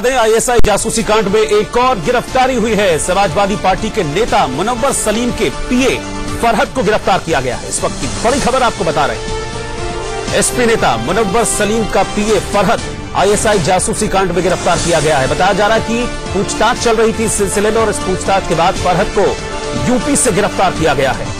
दें, आईएसआई जासूसी कांड में एक और गिरफ्तारी हुई है। समाजवादी पार्टी के नेता मुनव्वर सलीम के पीए फरहत को गिरफ़्तार किया गया है। इस वक्त की बड़ी खबर आपको बता रहे हैं। एसपी नेता मुनव्वर सलीम का पीए फरहत आईएसआई जासूसी कांड में गिरफ़्तार किया गया है। बताया जा रहा है कि पूछताछ चल रही थी इस सिलसिले में और इस पूछताछ के बाद फरहत को यूपी से गिरफ़्तार किया गया है।